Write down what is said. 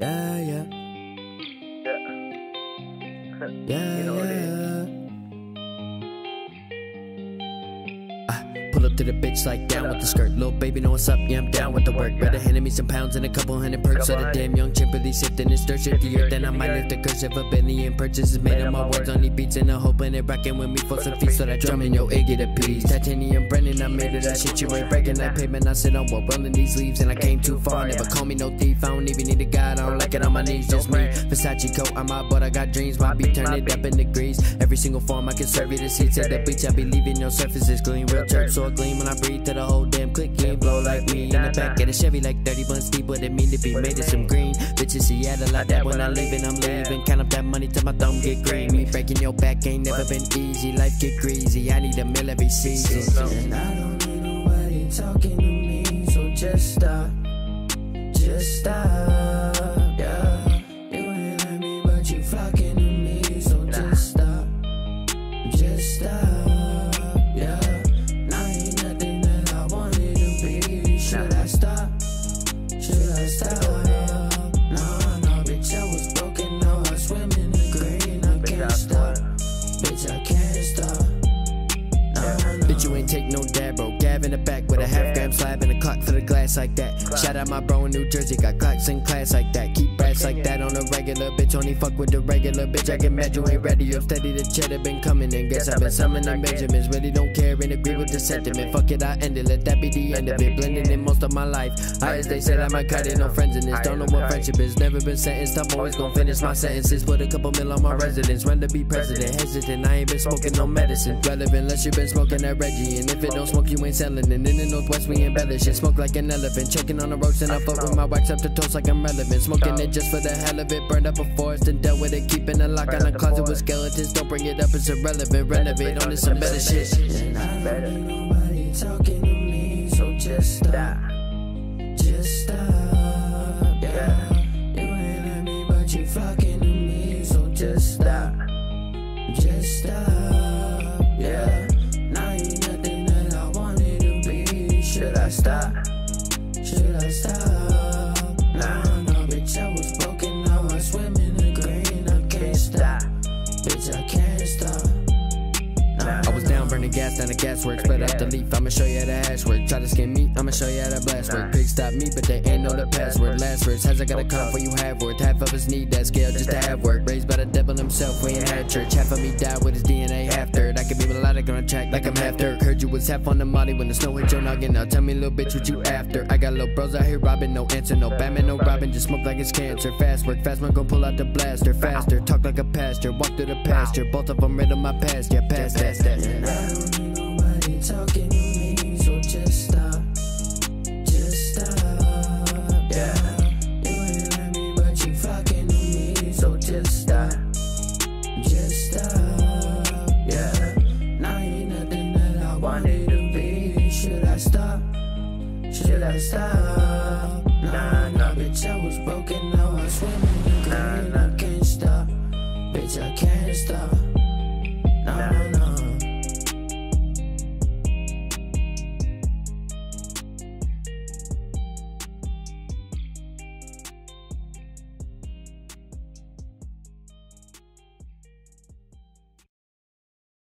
Yeah, yeah. Yeah, You know what it is. yeah. Pull up to the bitch like down with the skirt. Little baby, know what's up? Yeah, I'm down with the work. Better handing me some pounds and a couple hundred perks. So the damn young chimp really sifting this dirt shit the earth. Then I might lift the curse of a billion purchases. Made of my words on these beats and a hoping it rocking with me for some feet. So that drumming, yo, Iggy the peas. Titanium Brennan, I made it. That shit you ain't breaking. That pavement, I sit on while rolling these leaves. And I came too far. Never call me no thief. I don't even need a guide. I don't like it on my knees. Just me. Versace coat on my butt. I got dreams. My beat turn it up in degrees. Every single form I can serve you the seats at the beach. I be leaving your surfaces clean. Real church, so I gleam when I breathe to the whole damn click. Ain't blow like me. In the back of the Chevy like 30 bucks deep. What it mean to be made of some green. Bitches Seattle like that when I leaving. I'm leaving. Count up that money till my thumb get green. Me breaking your back ain't never been easy. Life get greasy. I need a mill every season. And I don't need nobody talking to me, so just stop, just stop, take no dab, bro. Gab in the back with a half gram slab and a clock for the glass like that. Shout out my bro in New Jersey, got clocks in class like that. Keep like that on a regular bitch. Only fuck with the regular bitch. I get mad you ain't ready. You're steady, the cheddar been coming in. Guess I've been summoning Benjamins. Really don't care and agree with the sentiment. Fuck it, I end it. Let that be the end of it. Blending in most of my life. High as they said, I might cut it. No friends in this. Don't know what friendship is. Never been sentenced. I'm always gonna finish my sentences. Put a couple mil on my residence. Run to be president. Hesitant. I ain't been smoking no medicine. Relevant unless you been smoking that Reggie. And if it don't smoke, you ain't selling it. In the Northwest, we embellish it. Smoke like an elephant. Choking on the ropes and I fuck with my wax up the toast like I'm relevant. Smoking it just for the hell of it. Burned up a forest and dealt with it. Keeping a lock on a closet with skeletons. Don't bring it up, it's irrelevant. Renovate on this some better shit. And I don't need nobody talking to me, so just stop, just stop, yeah. You ain't let me, but you flocking to me, so just stop, just gas down the gasworks, spread out the leaf. I'ma show you how the hash work. Try to skin me, I'ma show you how to blast work. Pigs stop me, but they ain't know the password. Last words, has I got a come for you have worth. Half of us need that scale just to have work. Raised by the devil himself, we ain't had church. Half of me died with his DNA half third. I can be melodic on a track like I'm half dirt. Heard you was half on the money when the snow hit your noggin. Now tell me, little bitch, what you after? I got little bros out here robbing, no answer, no Batman, no Robin. Just smoke like it's cancer. Fast work, fast man, gon' pull out the blaster. Faster, talk like a pastor, walk through the pasture. Both of them of my past, yeah, past that. that. Wanted to be. Should I stop? Should I stop? Nah, nah, bitch, I was broken, now I swim